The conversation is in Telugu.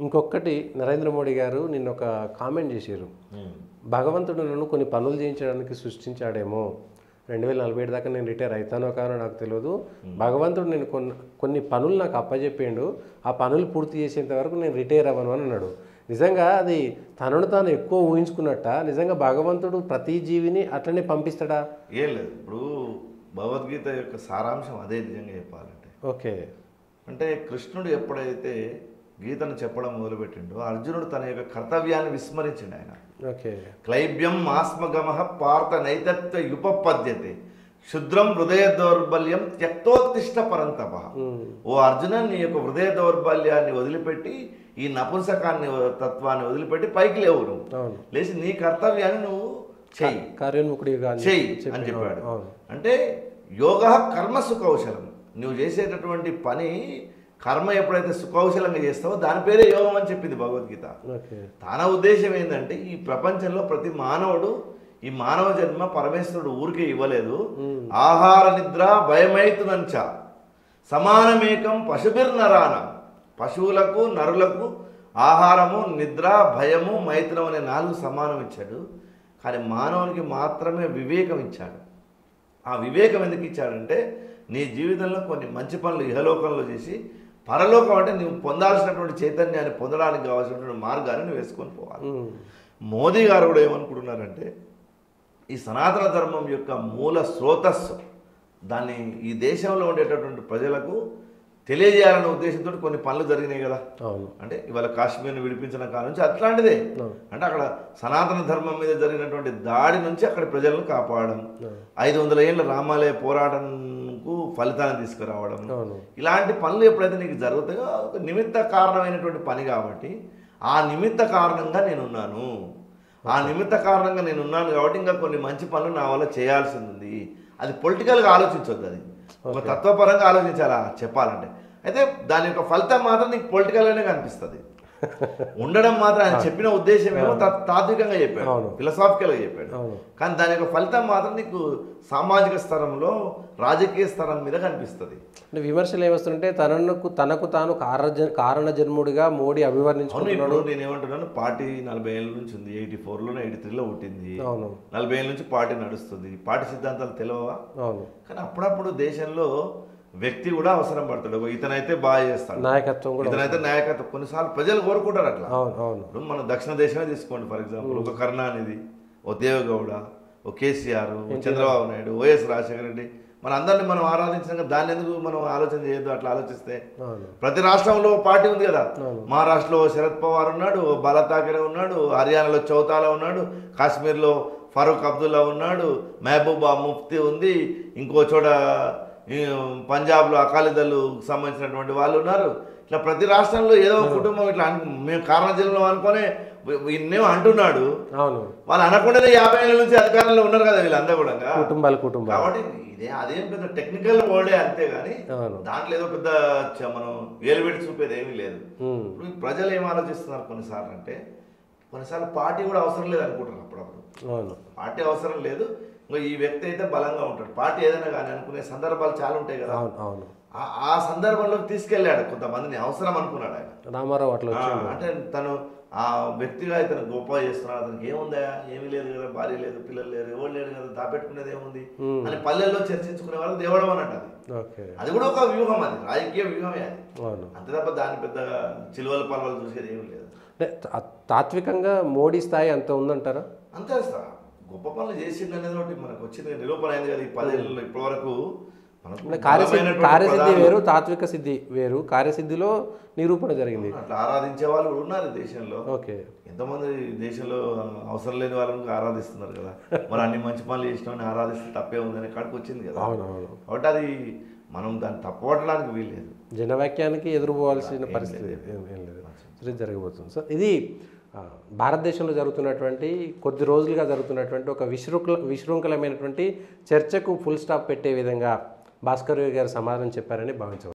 ఇంకొకటి నరేంద్ర మోడీ గారు నిన్న ఒక కామెంట్ చేశారు. భగవంతుడు నన్ను కొన్ని పనులు చేయించడానికి సృష్టించాడేమో. రెండు వేల నలభై ఏడు దాకా నేను రిటైర్ అవుతానో కానో నాకు తెలియదు భగవంతుడు నేను కొన్ని కొన్ని పనులు నాకు అప్పచెప్పిండు ఆ పనులు పూర్తి చేసేంత వరకు నేను రిటైర్ అవ్వను అని అన్నాడు. నిజంగా అది తనను తాను ఎక్కువ ఊహించుకున్నట్ట? నిజంగా భగవంతుడు ప్రతి జీవిని అట్లనే పంపిస్తాడా? ఏం లేదు. ఇప్పుడు భగవద్గీత యొక్క సారాంశం అదే నిజంగా చెప్పాలంటే. ఓకే. అంటే కృష్ణుడు ఎప్పుడైతే గీతను చెప్పడం మొదలుపెట్టిండో. అర్జునుడు తన యొక్క కర్తవ్యాన్ని విస్మరించిండు ఆయన. క్లైబ్యం ఆస్మగమ పార్థ నైతత్వ యుపపద్యతే. క్షుద్రం హృదయ దౌర్బల్యం త్యక్తోత్తిష్ట పరంతప. ఓ అర్జున నీ యొక్క హృదయ దౌర్బల్యాన్ని వదిలిపెట్టి ఈ నపుంసకాన్ని తత్వాన్ని వదిలిపెట్టి పైకి లేవు నువ్వు లేచి నీ కర్తవ్యాన్ని నువ్వు చెయ్యి. చెయ్యి అని చెప్పాడు. అంటే యోగ కర్మ సుకౌశలం నువ్వు చేసేటటువంటి పని కర్మ ఎప్పుడైతే సుకౌశలంగా చేస్తావో దాని పేరే యోగం అని చెప్పింది భగవద్గీత. తన ఉద్దేశం ఏంటంటే ఈ ప్రపంచంలో ప్రతి మానవుడు ఈ మానవ జన్మ పరమేశ్వరుడు ఊరికే ఇవ్వలేదు. ఆహార నిద్ర భయమైతునంచ. సమానమేకం పశుభిర్నరానం. పశువులకు నరులకు ఆహారము నిద్ర భయము మైత్రం అనే నాలుగు సమానం ఇచ్చాడు కానీ మానవునికి మాత్రమే వివేకం ఇచ్చాడు ఆ వివేకం ఎందుకు ఇచ్చాడంటే నీ జీవితంలో కొన్ని మంచి పనులు ఇహలోకంలో చేసి పరలోకం అంటే నువ్వు పొందాల్సినటువంటి చైతన్యాన్ని పొందడానికి కావాల్సినటువంటి మార్గాన్ని నువ్వు వేసుకొని పోవాలి. మోదీ గారు కూడా ఏమనుకుంటున్నారంటే ఈ సనాతన ధర్మం యొక్క మూల స్రోతస్సు దాన్ని ఈ దేశంలో ఉండేటటువంటి ప్రజలకు తెలియజేయాలనే ఉద్దేశంతో కొన్ని పనులు జరిగినాయి కదా. అంటే ఇవాళ కాశ్మీర్ని విడిపించిన కాలం నుంచి అట్లాంటిదే. అంటే అక్కడ సనాతన ధర్మం మీద జరిగినటువంటి దాడి నుంచి అక్కడ ప్రజలను కాపాడడం. ఐదు వందల ఏళ్ళ రామాలయ పోరాటంకు ఫలితాన్ని తీసుకురావడం. ఇలాంటి పనులు ఎప్పుడైతే నీకు జరుగుతాయో ఒక నిమిత్త కారణమైనటువంటి పని కాబట్టి ఆ నిమిత్త కారణంగా నేనున్నాను. ఆ నిమిత్త కారణంగా నేను ఉన్నాను కాబట్టి ఇంకా కొన్ని మంచి పనులు నా వల్ల చేయాల్సి ఉంది అది పొలిటికల్గా ఆలోచించొద్దు అది. ఒక తత్వపరంగా ఆలోచించాలా? చెప్పాలంటే. అయితే దాని యొక్క ఫలితం మాత్రం నీకు పొలిటికల్గానే కనిపిస్తుంది. ఉండడం మాత్రం ఆయన చెప్పిన ఉద్దేశం ఏమో తాత్వికంగా చెప్పాడు. ఫిలసాఫికల్గా చెప్పాడు. కానీ దాని యొక్క ఫలితం మాత్రం నీకు సామాజిక స్తరంలో రాజకీయ స్తరం మీద కనిపిస్తుంది. అంటే విమర్శలు ఏమొస్తుంటే తనకు తనకు తాను కారణ కారణ జన్ముడిగా మోడీ ఇప్పుడు నేను ఏమంటున్నాను పార్టీ నలభై ఏళ్ళ నుంచి ఉంది ఎయిటీ ఫోర్లోనే ఎయిటీ త్రీలో పుట్టింది. అవును. నలభై ఏళ్ళ నుంచి పార్టీ నడుస్తుంది. పార్టీ సిద్ధాంతాలు తెలియవా అవును. కానీ అప్పుడప్పుడు దేశంలో వ్యక్తి కూడా అవసరం పడతాడు. ఇతనైతే బాగా చేస్తాడు. నాయకత్వం కూడా ఇతనైతే నాయకత్వం. కొన్నిసార్లు ప్రజలు కోరుకుంటారు అట్లా. అవును మన దక్షిణ దేశమే తీసుకోండి ఫర్ ఎగ్జాంపుల్. ఒక కరుణానిధి ఓ దేవగౌడ ఓ కేసీఆర్ చంద్రబాబు నాయుడు వైఎస్ రాజశేఖర రెడ్డి. మన అందరిని మనం ఆరాధించిన దాన్ని ఎందుకు మనం ఆలోచన చేయొద్దు అట్లా ఆలోచిస్తే? ప్రతి రాష్ట్రంలో పార్టీ ఉంది కదా. మహారాష్ట్రలో శరద్ పవార్ ఉన్నాడు ఓ బాలా ఠాకరే ఉన్నాడు హర్యానాలో చౌతాలా ఉన్నాడు కాశ్మీర్లో ఫరూక్ అబ్దుల్లా ఉన్నాడు మహబూబా ముఫ్తీ ఉంది ఇంకో చోట పంజాబ్లో అకాలీదళ్ సంబంధించినటువంటి వాళ్ళు ఉన్నారు. ఇట్లా ప్రతి రాష్ట్రంలో ఏదో ఒక కుటుంబం ఇట్లా మేము కారణ జిల్లాలో అనుకునే ఇన్నేమో అంటున్నాడు. అవును. వాళ్ళు అనకుండానే యాభై ఏళ్ళ నుంచి అధికారంలో ఉన్నారు కదా వీళ్ళందరూ కూడా. కుటుంబాలు కుటుంబాలు. కాబట్టి ఇదే అదేం పెద్ద టెక్నికల్ వర్డే అంతే కానీ దాంట్లో ఏదో పెద్ద మనం వేలు పెట్టి చూపేది ఏమీ లేదు. ఇప్పుడు ప్రజలు ఏం ఆలోచిస్తున్నారు కొన్నిసార్లు అంటే కొన్నిసార్లు పార్టీ కూడా అవసరం లేదు అనుకుంటారు అప్పుడప్పుడు. పార్టీ అవసరం లేదు. ఈ వ్యక్తి అయితే బలంగా ఉంటాడు. పార్టీ ఏదైనా కానీ అనుకునే సందర్భాలు చాలా ఉంటాయి కదా. అవును అవును. ఆ- ఆ సందర్భంలో తీసుకెళ్ళాడు కొంతమందిని. అవసరం అనుకున్నాడు ఆయన. రామారావు అట్లా అంటే తను ఆ వ్యక్తిగా ఇతను గొప్ప చేస్తున్నాడు. అతనికి ఏముందా? ఏమీ లేదు కదా. భార్య లేదు పిల్లలు లేరు ఎవరు లేరు కదా. దాపెట్టుకునేది ఏముంది. అని పల్లెల్లో చర్చించుకునే వాళ్ళు దేవడం అన్నట్టు అది అది కూడా ఒక వ్యూహం అది. రాజకీయ వ్యూహమే అది. అవును. అంతే తప్ప దాని పెద్దగా చిలువల పల్వలు చూసేది ఏమీ లేదు. తాత్వికంగా మోడీ స్థాయి అంత ఉందంటారా? అంతే సార్. గొప్ప పనులు చేసిండు అనేది ఒకటి మనకు వచ్చింది. నిరూపణ అయింది కదా ఈ పదేళ్ళలో ఇప్పటి వరకు మనకు అంటే కార్యసిద్ధి కార్యసిద్ధి వేరు తాత్విక సిద్ధి వేరు. కార్యసిద్ధిలో నిరూపణ జరిగింది. అట్లా ఆరాధించే వాళ్ళు కూడా ఉన్నారు దేశంలో. ఓకే. ఎంతమంది దేశంలో అవసరం లేని వాళ్ళని ఆరాధిస్తున్నారు కదా. మరి అన్ని మంచి పనులు చేసిన ఆరాధిస్తే తప్పే ఉందని కాడికి వచ్చింది కదా. కాబట్టి అది మనం దాన్ని తప్పవడానికి వీల్లేదు. జనవాక్యానికి ఎదురుపోవాల్సిన పరిస్థితి ఏం లేదు. జరగబోతుంది. సో ఇది భారతదేశంలో జరుగుతున్నటువంటి కొద్ది రోజులుగా జరుగుతున్నటువంటి ఒక విశృంఖల విశృంఖలమైనటువంటి చర్చకు ఫుల్ స్టాప్ పెట్టే విధంగా భాస్కర్ గారు సమాధానం చెప్పారని భావించవచ్చు.